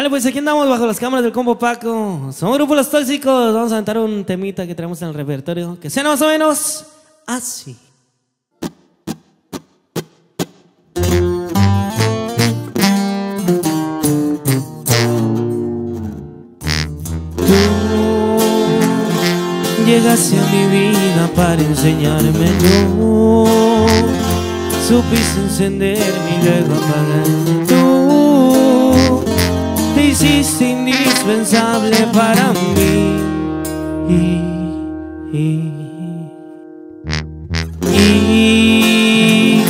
Vale, pues aquí andamos bajo las cámaras del combo Paco. Somos Grupo Los Tóxicos. Vamos a aventar un temita que tenemos en el repertorio. Que sea más o menos así. Tú llegaste a mi vida para enseñarme yo. Supiste encenderme y luego apagarme tú. Para mí. Y,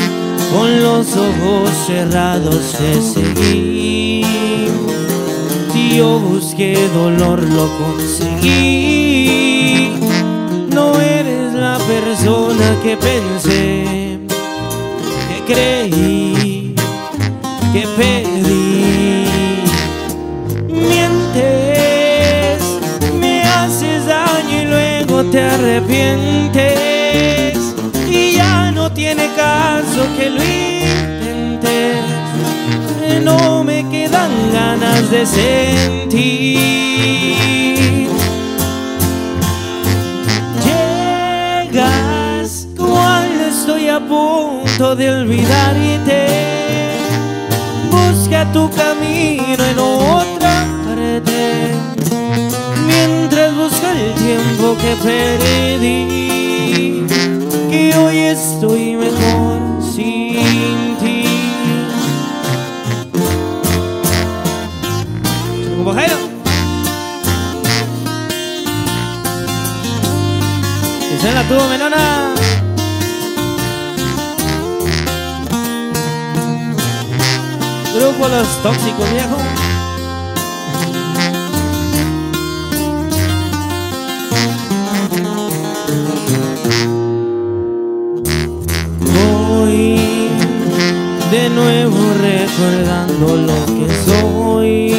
con los ojos cerrados te seguí. Si yo busqué dolor, lo conseguí. No eres la persona que pensé, que creí, que pedí. Caso que lo intentes. No me quedan ganas de sentir. Llegas cuando estoy a punto de olvidarte. Busca tu camino en otra parte. Mientras busco el tiempo que perdí. Que estoy mejor sin ti. Como Jairo. Esa la tuvo menona. Grupo Los Tóxicos, viejo. Nuevo recordando lo que soy,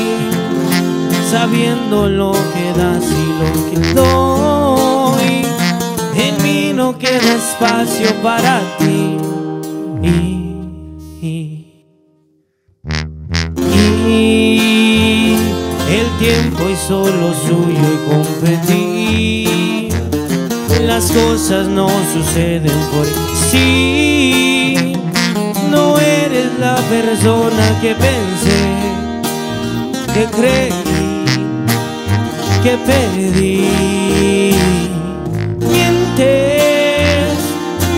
sabiendo lo que das y lo que doy. En mí no queda espacio para ti. Y, y, y el tiempo es solo suyo y comprendí. Las cosas no suceden por sí. La persona que pensé, que creí, que pedí. Mientes,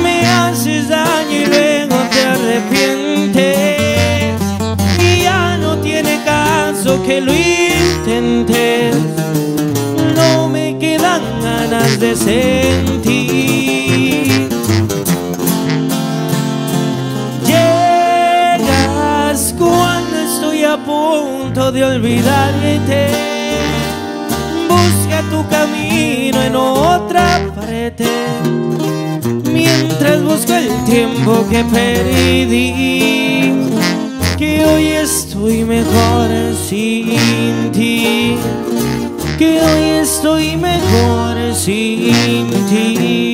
me haces daño y luego te arrepientes. Y ya no tiene caso que lo intentes. No me quedan ganas de sentir. Punto de olvidarte. Busca tu camino en otra parte. Mientras busco el tiempo que perdí. Que hoy estoy mejor sin ti. Que hoy estoy mejor sin ti.